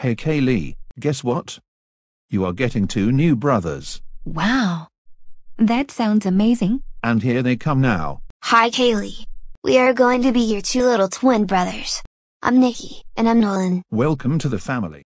Hey Kaylee, guess what? You are getting two new brothers. Wow. That sounds amazing. And here they come now. Hi Kaylee. We are going to be your two little twin brothers. I'm Nikki, and I'm Nolan. Welcome to the family.